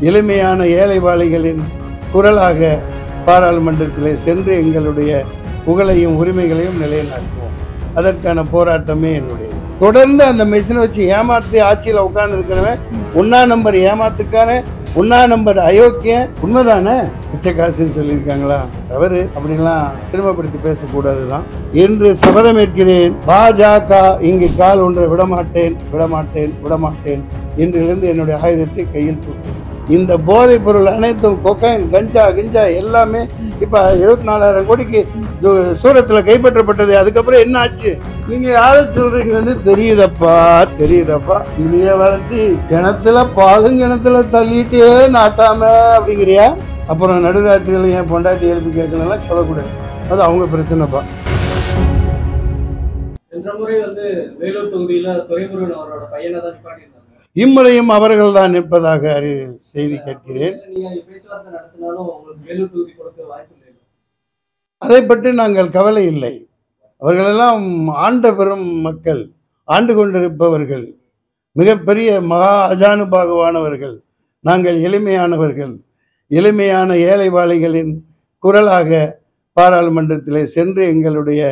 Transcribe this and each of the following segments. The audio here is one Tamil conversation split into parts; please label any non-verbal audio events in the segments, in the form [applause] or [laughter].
எளிமையான ஏழைவாளிகளின் குரலாக பாராளுமன்றத்திலே சென்று எங்களுடைய புகழையும் உரிமைகளையும் நிலைநாட்டுவோம். அதற்கான போராட்டமே என்னுடைய. தொடர்ந்து அந்த மெஷினை வச்சு ஏமாற்றி ஆட்சியில் உட்கார்ந்து இருக்கிறவன் ஒன்னா நம்பர் ஏமாத்துக்காரன் ஒன்னா நம்பர் அயோக்கியன் உண்மைதானே? பிச்சைக்காசுன்னு சொல்லியிருக்காங்களா? தவறு. அப்படின்லாம் திரும்பப்படுத்தி பேசக்கூடாது தான் என்று சபதமேற்கிறேன் பாஜக இங்கு கால் ஒன்றை விடமாட்டேன் விடமாட்டேன் விடமாட்டேன். இன்றிலிருந்து என்னுடைய ஆயுதத்தை கையில் தூக்குவேன். இந்த போதைப் பொருள் அனைத்தும் கொக்கைன் கஞ்சா கிஞ்சா எல்லாமே இப்போ இருபத்தி நாலாயிரம் கோடிக்கு சூ- கைப்பற்றப்பட்டது. அதுக்கப்புறம் என்ன ஆச்சு நீங்கள் யாரை வந்து தெரியுதப்பா தெரியுதப்பா. இனிய வளர்த்தி கிணத்துல பாலும் கிணத்துல தள்ளிட்டே நாட்டாம அப்படிங்கிறியா? அப்புறம் நடுராத்திரியில் ஏன் பொண்டாட்டி எழுப்பி கேட்கலாம் சொல்லக்கூடாது. அது அவங்க பிரச்சனைப்பா. சென்ற முறை வந்து வேலூர் தொகுதியில் துறைமுருகன் அவரோட பையனை தான் நிப்பாட்டியிருந்தாங்க இம்முறையும் அவர்கள் தான் நிற்பதாக அறி செய்தி கேட்கிறேன். அதை பற்றி நாங்கள் கவலை இல்லை. அவர்களெல்லாம் ஆண்ட பெரும் மக்கள் ஆண்டு கொண்டிருப்பவர்கள் மிகப்பெரிய மகா அஜானுபாகுவானவர்கள் நாங்கள் எளிமையானவர்கள். எளிமையான ஏழைவாளிகளின் குரலாக பாராளுமன்றத்திலே சென்று எங்களுடைய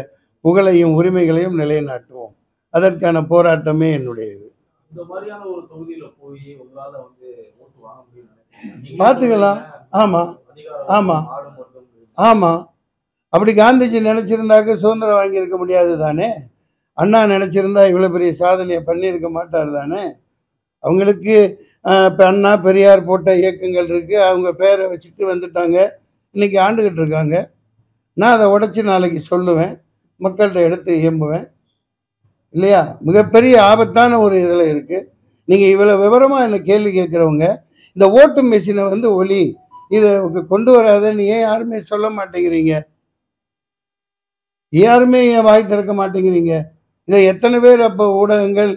புகழையும் உரிமைகளையும் நிலைநாட்டுவோம். அதற்கான போராட்டமே என்னுடையது. இந்த மாதிரியான ஒரு தொகுதியில போய் உங்களால வந்து ஓட்டு வாங்க முடியும் பார்த்துக்கலாம். ஆமா. ஆமா. ஆமாம் அப்படி காந்திஜி நினச்சிருந்தாக்க சுதந்திரம் வாங்கியிருக்க முடியாது தானே? அண்ணா நினச்சிருந்தா இவ்வளோ பெரிய சாதனையை பண்ணியிருக்க மாட்டார் தானே? அவங்களுக்கு இப்போ அண்ணா பெரியார் போட்ட இயக்கங்கள் இருக்குது அவங்க பேரை வச்சுட்டு வந்துட்டாங்க. இன்னைக்கு ஆண்டுகிட்டு இருக்காங்க. நான் அதை உடைச்சி நாளைக்கு சொல்லுவேன். மக்கள்கிட்ட எடுத்து இயம்புவேன் இல்லையா? மிகப்பெரிய ஆபத்தான ஒரு இதில் இருக்குது நீங்கள் இவ்வளோ விவரமாக என்ன கேள்வி கேட்குறவங்க இந்த ஓட்டு மிஷினை வந்து ஒளி இதை கொண்டு வராதுன்னு ஏன் யாருமே சொல்ல மாட்டேங்கிறீங்க? யாருமே ஏன் வாய் திறக்க மாட்டேங்கிறீங்க? இதை எத்தனை பேர் அப்போ ஊடகங்கள்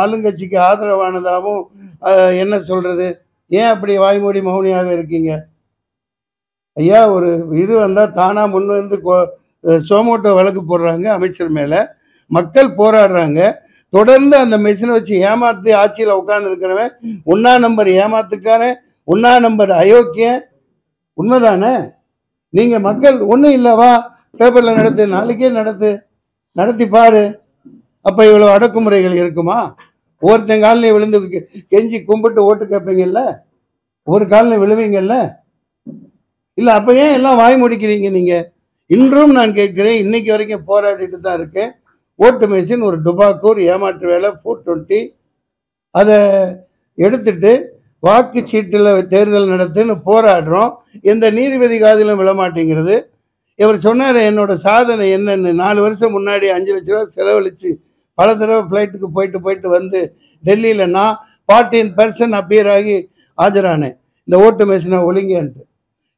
ஆளுங்கட்சிக்கு ஆதரவானதாகவும் என்ன சொல்கிறது ஏன் அப்படி வாய்மூடி மௌனியாக இருக்கீங்க? ஐயா ஒரு இது வந்தால் தானாக முன் வந்து கோ- சோமோட்டோ வழக்கு போடுறாங்க அமைச்சர் மேலே. மக்கள் போராடுறாங்க. தொடர்ந்து அந்த மிஷினை வச்சு ஏமாத்தி ஆட்சியில் உட்கார்ந்து ஒன்னா நம்பர் ஏமாத்துக்காரன் ஒன்னா நம்பர் அயோக்கியன். உண்மைதானே? நீங்க மக்கள் ஒன்றும் இல்லவா பேப்பர்ல நடத்து நாளைக்கே நடத்து நடத்தி பாரு. அப்ப இவ்வளவு அடக்குமுறைகள் இருக்குமா? ஒருத்தன் காலில் விழுந்து கெஞ்சி கும்பிட்டு ஓட்டு கேட்பீங்கல்ல ஒரு காலில் விழுவீங்கல்ல? இல்ல அப்ப ஏன் எல்லாம் வாய் முடிக்கிறீங்க நீங்க? இன்றும் நான் கேட்கிறேன் இன்னைக்கு வரைக்கும் போராடிட்டு தான் இருக்கேன். ஓட்டு மெஷின் ஒரு டுபாக்கூர் ஏமாற்று வேலை ஃபோர் டுவெண்ட்டி அதை எடுத்துட்டு வாக்குச்சீட்டில் தேர்தல் நடத்துன்னு போராடுறோம். எந்த நீதிபதி காதிலும் விழமாட்டேங்கிறது. இவர் சொன்னார் என்னோட சாதனை என்னன்னு. நாலு வருஷம் முன்னாடி அஞ்சு லட்ச ரூபா செலவழித்து பல தடவை ஃப்ளைட்டுக்கு போயிட்டு போயிட்டு வந்து டெல்லியில் நான் ஃபார்ட்டீன் பர்சன்ட் அப்பியர் ஆகி ஆஜரானேன். இந்த ஓட்டு மெஷினை ஒழுங்கேன்ட்டு.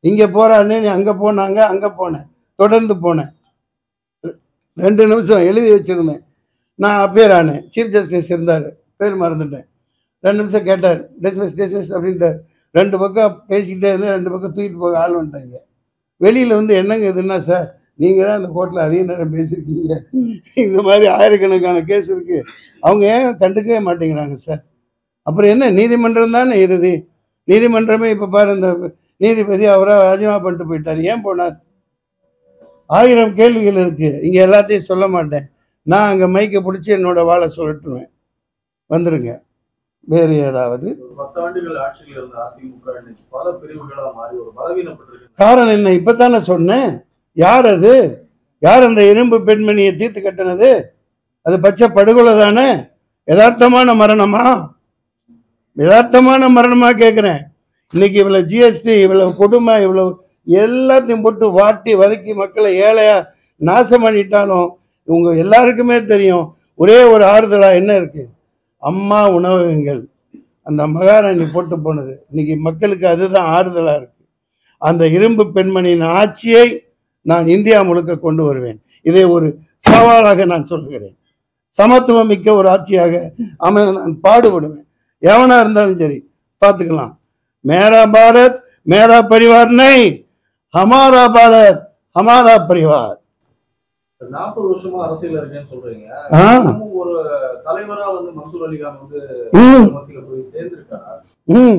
இங்கே போகிறான்னு அங்கே போனாங்க அங்கே போனேன். தொடர்ந்து போனேன். ரெண்டு நிமிஷம் எழுதி வச்சுருந்தேன். நான் அப்பியர் ஆனேன். சீஃப் ஜஸ்டிஸ் இருந்தார். பேர் மறந்துட்டேன். ரெண்டு நிமிஷம் கேட்டார். டிஸ்மிஸ் டிஸ்மிஸ் அப்படின்ட்டார். ரெண்டு பக்கம் பேசிக்கிட்டே இருந்து ரெண்டு பக்கம் தூக்கிட்டு போக ஆள் வந்துட்டாங்க. வெளியில் வந்து என்னங்க இதுன்னா சார் நீங்கள் தான் இந்த கோர்ட்டில் அதிக நேரம் பேசியிருக்கீங்க. இந்த மாதிரி ஆயிரக்கணக்கான கேஸ் இருக்குது அவங்க ஏன் கண்டுக்கவே மாட்டேங்கிறாங்க சார்? அப்புறம் என்ன? நீதிமன்றம் தானே இறுதி. நீதிமன்றமே இப்போ பாரு இந்த நீதிபதி அவராக ராஜினாமா பண்ணிட்டு போயிட்டார். ஏன் போனார்? ஆயிரம் கேள்விகள் இருக்குது இங்கே எல்லாத்தையும் சொல்ல மாட்டேன். நான் அங்கே மைக்கை பிடிச்சி என்னோட வாழை சொல்லட்டுவேன் வந்துருங்க. வேறு ஏதாவது? காரணம் என்ன? இப்பத்தானே சொன்னேன். யார் அது? யார் அந்த இரும்பு பெண்மணியை தீர்த்து கட்டினது? அது பச்சை படுகொலை தானே? யதார்த்தமான மரணமா? யதார்த்தமான மரணமா கேட்குறேன் இன்னைக்கு இவ்வளவு ஜிஎஸ்டி இவ்வளவு கொடுமை இவ்வளவு எல்லாத்தையும் போட்டு வாட்டி வதக்கி மக்களை ஏழையா நாசம் பண்ணிட்டாலும் இவங்க எல்லாருக்குமே தெரியும். ஒரே ஒரு ஆறுதலா என்ன இருக்கு? அம்மா உணவகங்கள். அந்த மகாராணி போட்டு போனது. இன்னைக்கு மக்களுக்கு அதுதான் ஆறுதலா இருக்கு. அந்த இரும்பு பெண்மணியின் ஆட்சியை நான் இந்தியா முழுக்க கொண்டு வருவேன். இதை ஒரு சவாலாக நான் சொல்கிறேன். சமத்துவம் மிக்க ஒரு ஆட்சியாக அமைய நான் பாடுபடுவேன். எவனா இருந்தாலும் சரி பார்த்துக்கலாம். மேரா பாரத் மேரா பரிவார் நை ஹமாரா பாரத் ஹமாரா பரிவார். நாற்பது வருஷமா அரசியல் இருக்கேன்னு சொல்றீங்க. ஆ, இன்னமும் ஒரு தலைவரா வந்து மன்சூர் அலிகான் வந்து ம், மத்தியில போய் சேர்ந்திருக்காரா ம்.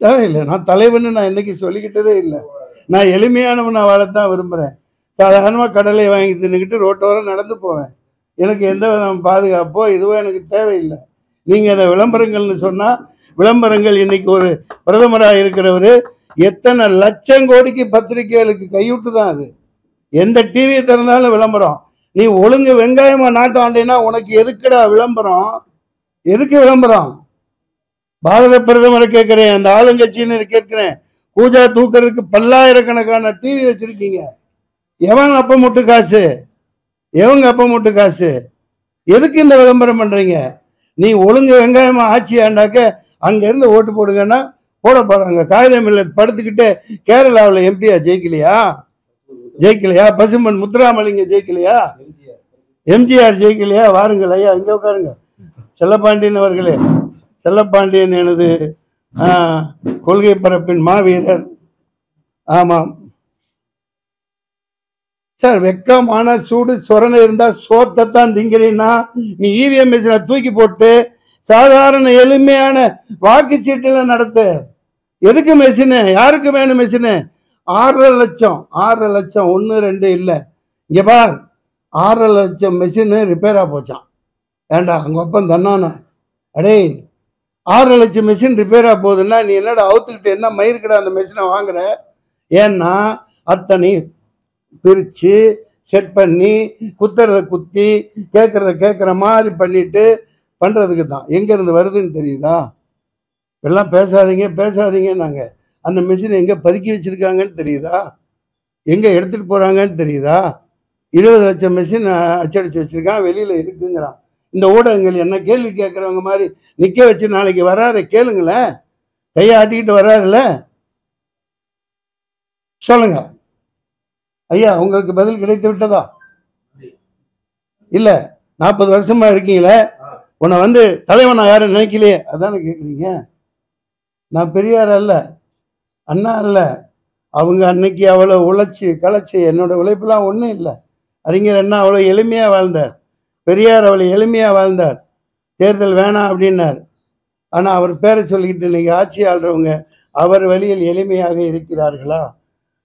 தேவையில்லை நான் தலைவன்னு நான் என்னைக்கு சொல்லிக்கிட்டதே இல்லை. நான் எளிமையானவனை வாழத்தான் விரும்புகிறேன் சாதாரணமாக கடலை வாங்கி தின்னுக்கிட்டு ரோட்டோரம் நடந்து போவேன். எனக்கு எந்த விதம் பாதுகாப்போ இதுவோ எனக்கு தேவையில்லை. நீங்கள் அதை விளம்பரங்கள்னு சொன்னால் விளம்பரங்கள் இன்னைக்கு ஒரு பிரதமராக இருக்கிறவர் எத்தனை லட்சம் கோடிக்கு பத்திரிகைகளுக்கு கைவிட்டு தான் அது. எந்த டிவியை திறந்தாலும் விளம்பரம். நீ ஒழுங்கு வெங்காயமா நாட்டு ஆண்டினா உனக்கு எதுக்குடா விளம்பரம்? எதுக்கு விளம்பரம்? பாரத பிரதமரை கேட்கிறேன் அந்த ஆளுங்கட்சின்னு கேட்கிறேன். பூஜா தூக்குறதுக்கு பல்லாயிரக்கணக்கான டிவி வச்சிருக்கீங்க. எவன் அப்ப முட்டு காசு? எவங்க அப்ப முட்டு காசு? எதுக்கு இந்த விளம்பரம் பண்றீங்க? நீ ஒழுங்கு வெங்காயமா ஆட்சி ஆண்டாக்க அங்க இருந்து ஓட்டு போடுங்கன்னா போட போறாங்க காகிதம் இல்லை படுத்துக்கிட்டு கேரளாவில் எம்பியா ஜெயிக்கலையா? ஜெயிக்கலையா? பசுமன் முத்துராமலிங்க ஜெயிக்கலையா? எம்ஜிஆர் எம்ஜிஆர் ஜெயிக்கலையா? வாருங்கள் ஐயா இங்கே உட்காருங்க. செல்லப்பாண்டியன் அவர்களே செல்லப்பாண்டியன் எனது ஆ, கொள்கை பரப்பின் மாவீரர். ஆமாம். சார் வெக்கமான சூடு சொரணை இருந்தால் சோத்தைத்தான் திங்கிறீன்னா நீ இவிஎம் மிஷினை தூக்கி போட்டு சாதாரண எளிமையான வாக்குச்சீட்டுல நடத்து. எதுக்கு மெஷினு யாருக்கு வேணும் மெஷினு ஆறரை லட்சம். ஆறரை லட்சம். ஒன்று ரெண்டு இல்லை. இங்கே பார். ஆறரை லட்சம் மெஷினு ரிப்பேராக போச்சான் ஏண்டா அங்கே ஒப்பம் தன்னானே? அடே ஆறரை லட்சம் மெஷின் ரிப்பேராக போகுதுன்னா நீ என்னடா அவுத்துக்கிட்டு என்ன மயிருக்கடா அந்த மெஷினை வாங்குற? ஏன்னா அத்தனை பிரித்து செட் பண்ணி குத்துறத குத்தி கேட்குறத கேட்குற மாதிரி பண்ணிட்டு பண்ணுறதுக்கு தான். எங்கேருந்து வருதுன்னு தெரியுதா? எல்லாம் பேசாதீங்க பேசாதீங்க நாங்கள் அந்த மிஷினை எங்கே பதுக்கி வச்சுருக்காங்கன்னு தெரியுதா? எங்கே எடுத்துகிட்டு போகிறாங்கன்னு தெரியுதா? இருபது லட்சம் மிஷின் அச்சடிச்சு வச்சுருக்கான் வெளியில் இருக்குங்கிறான். இந்த ஊடகங்கள் என்ன கேள்வி கேட்குறவங்க மாதிரி நிற்க வச்சு நாளைக்கு வராரு கேளுங்களேன். கையை ஆட்டிக்கிட்டு வராருல்ல சொல்லுங்க. ஐயா உங்களுக்கு பதில் கிடைத்து விட்டதா? இல்லை. நாற்பது வருஷமாக இருக்கீங்களே? உன்னை வந்து தலைவனா யாரும் நினைக்கலையே? அதானே கேட்குறீங்க நான் பெரியார் அல்ல அண்ணா அல்ல. அவங்க அன்னைக்கு அவ்வளோ உழைச்சி களைச்சி என்னோட உழைப்புலாம் ஒன்றும் இல்லை. அறிஞர் அண்ணா அவ்வளோ எளிமையாக வாழ்ந்தார். பெரியார் அவ்வளோ எளிமையாக வாழ்ந்தார். தேர்தல் வேணாம் அப்படின்னார். ஆனால் அவர் பேரை சொல்லிக்கிட்டு இன்றைக்கி ஆட்சி ஆள்றவங்க அவர் வழியில் எளிமையாக இருக்கிறார்களா?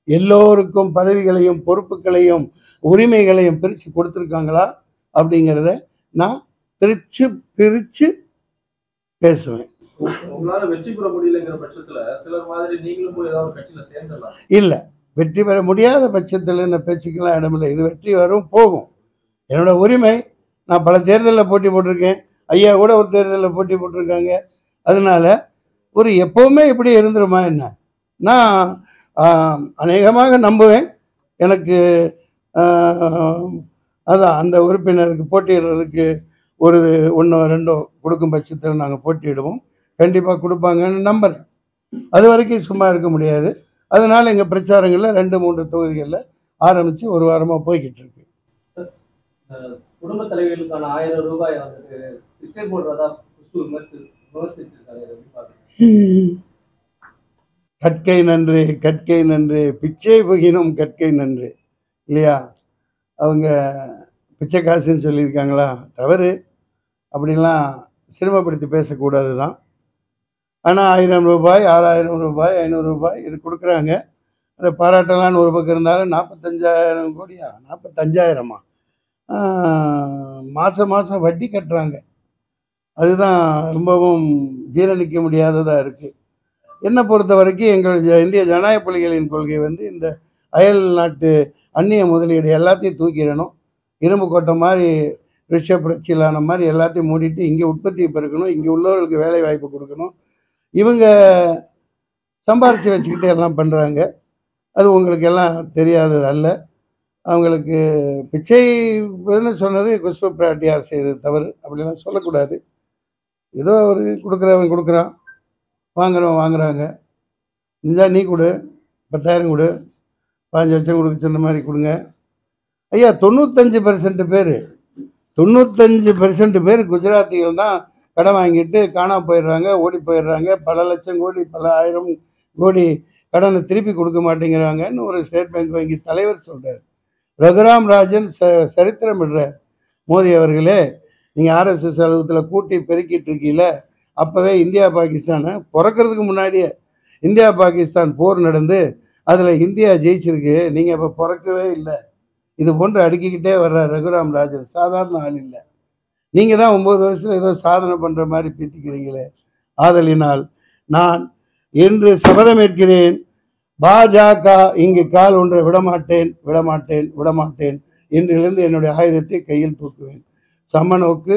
எல்லோருக்கும் பதவிகளையும் பொறுப்புகளையும் உரிமைகளையும் பிரித்து கொடுத்துருக்காங்களா? அப்படிங்கிறத நான் பிரித்து பிரித்து பேசுவேன் இல்லை வெற்றி பெற முடியாத பட்சத்தில் இந்த பேச்சுக்கெல்லாம் இடமில்லை இது வெற்றி வரும் போகும் என்னோட உரிமை நான் பல தேர்தலில் போட்டி போட்டிருக்கேன் ஐயா கூட ஒரு தேர்தலில் போட்டி போட்டிருக்காங்க அதனால ஒரு எப்போவுமே இப்படி இருந்துருமா என்ன நான் அநேகமாக நம்புவேன் எனக்கு அதான் அந்த உறுப்பினருக்கு போட்டியிடுறதுக்கு ஒரு ஒன்றோ ரெண்டோ கொடுக்கும் பட்சத்தில் நாங்கள் போட்டியிடுவோம். கண்டிப்பாக கொடுப்பாங்கன்னு நம்புகிறேன் அது வரைக்கும் சும்மா இருக்க முடியாது. அதனால எங்கள் பிரச்சாரங்களில் ரெண்டு மூன்று தொகுதிகளில் ஆரம்பித்து ஒரு வாரமாக போய்கிட்டு இருக்கு. குடும்ப தலைவிகளுக்கான ஆயிரம் ரூபாய் வந்துட்டு பிச்சை போடுறதா? கற்கை நன்று கற்கை நன்று பிச்சை புகினும் கற்கை நன்று. இல்லையா? அவங்க பிச்சை காசுன்னு சொல்லியிருக்காங்களா? தவறு. அப்படிலாம் சிரமப்படுத்தி பேசக்கூடாது தான் ஆனால் ஆயிரம் ரூபாய் ஆறாயிரம் ரூபாய் ஐநூறு ரூபாய் இது கொடுக்குறாங்க. அதை பாராட்டலான்னு ஒரு பக்கம் இருந்தாலும் நாற்பத்தஞ்சாயிரம் கோடியா? நாற்பத்தஞ்சாயிரமா மாதம் மாதம் வட்டி கட்டுறாங்க. அதுதான் ரொம்பவும் ஜீரணிக்க முடியாததாக இருக்குது என்னை பொறுத்த வரைக்கும் எங்கள் இந்திய ஜனநாயக புலிகளின் கொள்கை வந்து இந்த அயல் நாட்டு அந்நிய முதலீடு எல்லாத்தையும் தூக்கிடணும். இரும்பு கொட்டை மாதிரி ரிஷப் மாதிரி எல்லாத்தையும் மூடிட்டு இங்கே உற்பத்தியை பெருக்கணும் இங்கே உள்ளவர்களுக்கு வேலை வாய்ப்பு கொடுக்கணும். இவங்க சம்பாரித்து வச்சுக்கிட்டு எல்லாம் பண்ணுறாங்க அது உங்களுக்கு எல்லாம் தெரியாதது அல்ல. அவங்களுக்கு பிச்சை சொன்னது குஷ்ப பிராட்டியார் செய்தது தவறு. அப்படிலாம் சொல்லக்கூடாது. ஏதோ ஒரு கொடுக்குறவன் கொடுக்குறான். வாங்குறவன் வாங்குறாங்க. இந்தா நீ கொடு. பத்தாயிரம் கொடு. பாஞ்சு லட்சம் கொடுக்க சொன்ன மாதிரி கொடுங்க. ஐயா தொண்ணூத்தஞ்சு பர்சன்ட் பேர் தொண்ணூத்தஞ்சு பெர்சன்ட் பேர் குஜராத்திகள் தான் கடன் வாங்கிட்டு காணாம போயிடுறாங்க ஓடி போயிடுறாங்க. பல லட்சம் கோடி பல ஆயிரம் கோடி கடனை திருப்பி கொடுக்க மாட்டேங்கிறாங்கன்னு ஒரு ஸ்டேட் பேங்க் வங்கி தலைவர் சொல்கிறார் ரகுராம் ராஜன் ச சரித்திரம் விடுறார். மோடி அவர்களே நீங்கள் ஆர்எஸ்எஸ் அலுவலகத்தில் கூட்டி பெருக்கிட்டு இருக்கீங்கள அப்போவே இந்தியா பாகிஸ்தானை பிறக்கிறதுக்கு முன்னாடியே இந்தியா பாகிஸ்தான் போர் நடந்து அதில் இந்தியா ஜெயிச்சிருக்கு நீங்கள் இப்போ பிறக்கவே இல்லை. இது போன்று அடுக்கிக்கிட்டே வர்ற ரகுராம் ராஜன். சாதாரண ஆள் இல்லை. நீங்கள் தான் ஒம்பது வருஷத்தில் ஏதோ சாதனை பண்ணுற மாதிரி பீத்திக்கிறீங்களே. ஆதலினால் நான் என்று சபதமேற்கிறேன் பாஜக இங்கு கால் ஒன்றை விடமாட்டேன் விடமாட்டேன் விடமாட்டேன் இன்றிலிருந்து என்னுடைய ஆயுதத்தை கையில் தூக்குவேன். சமநோக்கு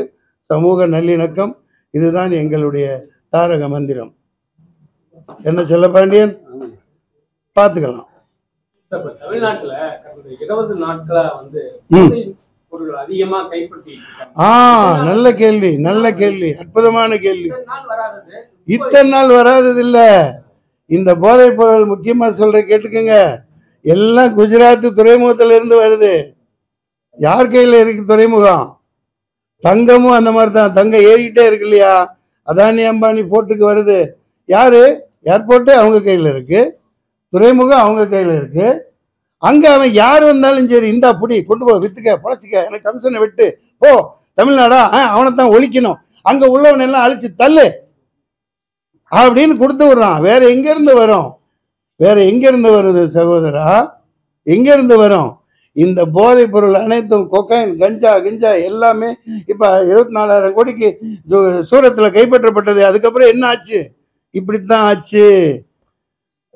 சமூக நல்லிணக்கம் இதுதான் எங்களுடைய தாரக மந்திரம். என்ன செல்லப்பாண்டியன்? பார்த்துக்கலாம். இப்ப தமிழ்நாட்டுல கடந்த இருபது நாட்களா வந்து ம். போதைப் பொருள் அதிகமா கைப்பற்றி ஆ நல்ல கேள்வி நல்ல கேள்வி அற்புதமான கேள்வி. இத்தனை நாள் வராதது. இல்ல. இந்த போதைப் பொருள் முக்கியமா சொல்ற கேட்டுக்கங்க. எல்லாம் குஜராத் துறைமுகத்துல இருந்து வருது. யார் கையில இருக்கு துறைமுகம்? தங்கமும் அந்த மாதிரி தான் தங்கம் ஏறிக்கிட்டே இருக்கு இல்லையா? அதானி அம்பானி போர்ட்டுக்கு வருது. யாரு? ஏர்போர்ட்டு அவங்க கையில இருக்கு. துறைமுகம் அவங்க கையில் இருக்கு. அங்கே அவன் யார் வந்தாலும் சரி இந்தா புடி கொண்டு போ வித்துக்க பொழைச்சிக்க எனக்கு கமிஷனை விட்டு போ. தமிழ்நாடா? அவனை தான் ஒழிக்கணும். அங்கே உள்ளவன் எல்லாம் அழிச்சு தள்ளு. அப்படின்னு கொடுத்து விடுறான். வேற எங்கேருந்து வரும்? வேற எங்கேருந்து வருது சகோதரா? எங்கேருந்து வரும்? இந்த போதைப் பொருள் அனைத்தும் கொக்கைன் கஞ்சா கிஞ்சா எல்லாமே இப்போ இருபத்தி நாலாயிரம் கோடிக்கு சூ- கைப்பற்றப்பட்டது. அதுக்கப்புறம் என்ன ஆச்சு? இப்படித்தான் ஆச்சு.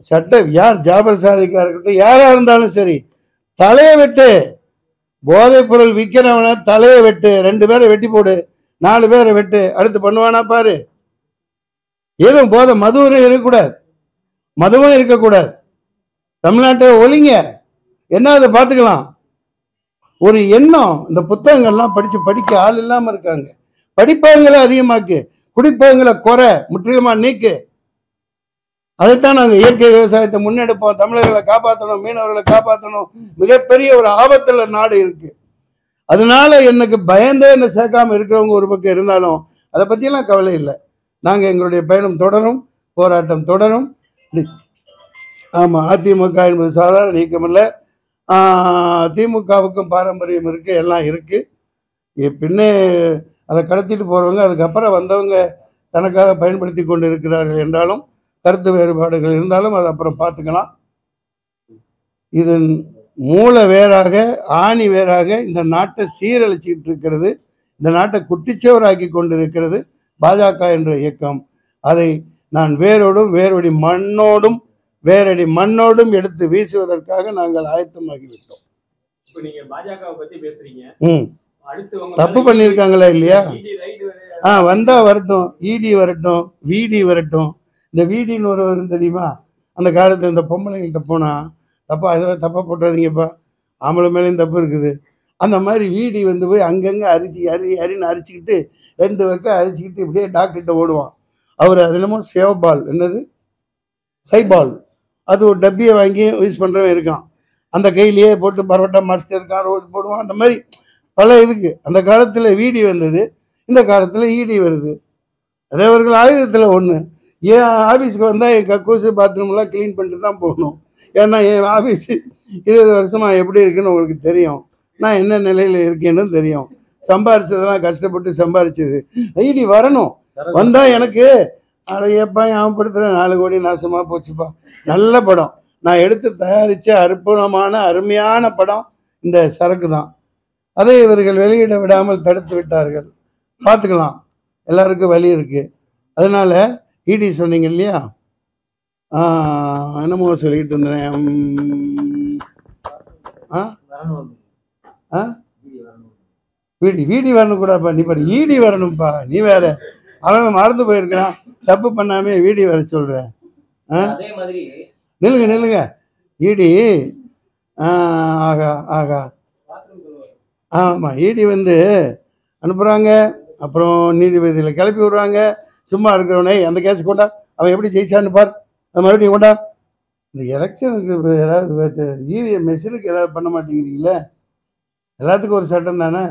சட்டம் யார் ஜாபர் சாதிக்கா இருக்கட்டும் யாராக இருந்தாலும் சரி தலையை வெட்டு. போதைப் பொருள் விற்கிறவன தலையை வெட்டு. ரெண்டு பேரை வெட்டி போடு. நாலு பேரை வெட்டு. அடுத்து பண்ணுவானா பாரு. ஏதும் போதை மதுவும் இருக்கக்கூடாது. மதுவும் இருக்கக்கூடாது. தமிழ்நாட்டை ஒழிங்க. என்ன அதை பார்த்துக்கலாம். ஒரு எண்ணம். இந்த புத்தகங்கள்லாம் படித்து படிக்க ஆள் இல்லாமல் இருக்காங்க. படிப்பவங்களை அதிகமாக்கு. குடிப்பவங்களை குறை. முற்றிலுமா நீக்கு. அதைத்தான் நாங்கள் இயற்கை விவசாயத்தை முன்னெடுப்போம். தமிழர்களை காப்பாற்றணும் மீனவர்களை காப்பாற்றணும் மிகப்பெரிய ஒரு ஆபத்தில் நாடு இருக்கு. அதனால எனக்கு பயந்தே என்ன சேர்க்காம இருக்கிறவங்க ஒரு பக்கம் இருந்தாலும் அதை பற்றியெல்லாம் கவலை இல்லை. நாங்கள் எங்களுடைய பயணம் தொடரும் போராட்டம் தொடரும். ஆமாம் அதிமுக என்பது சாதாரண நீக்கம் இல்லை திமுகவுக்கும் பாரம்பரியம் இருக்குது எல்லாம் இருக்குது பின்னே அதை கடத்திட்டு போகிறவங்க அதுக்கப்புறம் வந்தவங்க தனக்காக பயன்படுத்தி கொண்டு இருக்கிறார்கள் என்றாலும் கருத்து வேறுபாடுகள் இருந்தாலும் அதை அப்புறம் பார்த்துக்கலாம். இதன் மூல வேறாக ஆணி வேறாக இந்த நாட்டை சீரழிச்சிட்டு இருக்கிறது இந்த நாட்டை குட்டிச்சவராக்கி கொண்டு இருக்கிறது பாஜக என்ற இயக்கம். அதை நான் வேரோடும் வேரடி மண்ணோடும் வேரடி மண்ணோடும் எடுத்து வீசுவதற்காக நாங்கள் ஆயத்தமாகிவிட்டோம். தப்பு பண்ணியிருக்காங்களா இல்லையா? ஆ வந்தா வரட்டும். இடி வரட்டும். விடி வரட்டும். இந்த வீடின்னு ஒரு வரும் தெரியுமா? அந்த காலத்தில் இந்த பொம்பளைங்கள்ட்ட போனால் தப்பா அதில் தப்பாக போட்டுறாதீங்கப்பா. ஆம்பளை மேலேயும் தப்பு இருக்குது. அந்த மாதிரி வீடி வந்து போய் அங்கங்கே அரிசி அரி அரின்னு அரிச்சுக்கிட்டு ரெண்டு வைக்க அரிச்சுக்கிட்டு இப்படியே டாக்டர்கிட்ட ஓடுவான். அவர் அது என்னமோ சேவபால் என்னது? சைபால். அது ஒரு டப்பியை வாங்கி யூஸ் பண்ணுறவன் இருக்கான். அந்த கையிலேயே போட்டு பரோட்டா மாஸ்டர் இருக்கான் ரோடு போடுவான். அந்த மாதிரி பல இதுக்கு. அந்த காலத்தில் வீடி வந்தது இந்த காலத்தில் ஈடி வருது. அதே அவர்கள் ஆயுதத்தில் ஒன்று ஏன் ஆஃபீஸ்க்கு வந்தால் என் கக்கூசு பாத்ரூம்லாம் க்ளீன் பண்ணிட்டு தான் போகணும்? ஏன்னா என் ஆஃபீஸ் இருபது வருஷமாக எப்படி இருக்குன்னு உங்களுக்கு தெரியும். நான் என்ன நிலையில் இருக்கேன்னு தெரியும். சம்பாரிச்சதெல்லாம் கஷ்டப்பட்டு சம்பாரிச்சது. ஐடி வரணும். வந்தா எனக்கு அடையப்பா ஞாபகப்படுத்துகிறேன் நாலு கோடி நாசமாக போச்சுப்பா. நல்ல படம். நான் எடுத்து தயாரித்த அற்புதமான அருமையான படம் இந்த சரக்கு தான். அதை இவர்கள் வெளியிட விடாமல் தடுத்து விட்டார்கள். பார்த்துக்கலாம். எல்லாருக்கும் வழி இருக்கு. அதனால இடி சொன்னீங்க இல்லையா? என்னமோ சொல்லிக்கிட்டு இருந்தேன். ஆ? ஆ? வீடி வீடி வரணும் கூடாப்பா நீ பாரு ஈடி வரணும்ப்பா நீ வேற அவன் மறந்து போயிருக்கான். தப்பு பண்ணாமே வீடி வர சொல்ற. அதே மாதிரி நில்லுங்க நில்லுங்க. ஈடி ஆ, ஆகா ஆகா. ஆமாம் ஈடி வந்து அனுப்புகிறாங்க அப்புறம் நீதிபதியில் கிளப்பி விடுறாங்க. சும்மா இருக்கிறவனே அந்த கேஸ் கொண்டா அவன் எப்படி ஜெயிச்சான்னு பார். மறுபடியும் கொண்டா இந்த எலெக்ஷனுக்கு ஏதாவது இவிஎம் மெஷினுக்கு ஏதாவது பண்ண மாட்டேங்கிறீங்களே? எல்லாத்துக்கும் ஒரு சட்டம் தானே?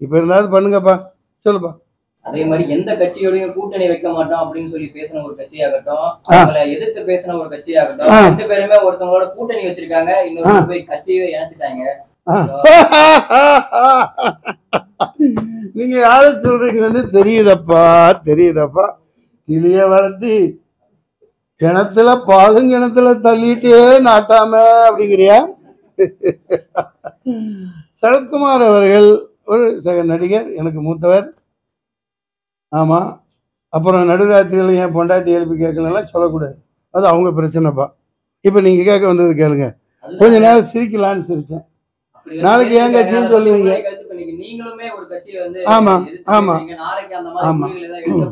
இப்போ இருந்தாலும் பண்ணுங்கப்பா. சொல்லுப்பா. அதே மாதிரி எந்த கட்சியோடையும் கூட்டணி வைக்க மாட்டோம் அப்படின்னு சொல்லி பேசின ஒரு கட்சியாகட்டும். அவங்கள எதிர்த்து பேசின ஒரு கட்சியாகட்டும். ரெண்டு பேருமே ஒருத்தவங்களோட கூட்டணி வச்சிருக்காங்க இன்னொரு போய் கட்சியை இணைச்சிட்டாங்க. [laughs] நீங்க யாரை சொல்றீங்கன்னு தெரியுதப்பா தெரியுதப்பா. கிளிய வளர்த்தி கிணத்துல பாலும் கிணத்துல தள்ளிட்டே நாட்டாம அப்படிங்கிறியா? சரத்குமார் அவர்கள் ஒரு சக நடிகர் எனக்கு மூத்தவர். ஆமா. அப்புறம் நடுராத்திரியில் என் பொண்டாட்டி எழுப்பி கேட்கலாம் சொல்லக்கூடாது. அது அவங்க பிரச்சனைப்பா. இப்போ நீங்க கேட்க வந்தது கேளுங்க. கொஞ்ச நேரம் சிரிக்கலான்னு அப்படி நாளைக்கு ஏன் கட்சின்னு சொல்லுவீங்க? உங்களுடைய கருத்து இப்ப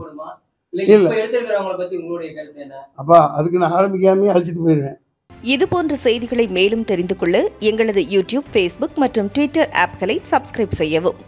இல்ல இல்ல. இப்ப எடுத்திருக்கிறவங்கள பத்தி உங்களுடைய கருத்து என்ன? அப்பா அதுக்கு நான் ஆரம்பிக்காமே அழைச்சிட்டு போயிடுவேன் இது போன்ற செய்திகளை மேலும் தெரிந்து கொள்ள எங்களது யூடியூப் ஃபேஸ்புக் மற்றும் ட்விட்டர் ஆப்களை சப்ஸ்கிரைப் செய்யவும்.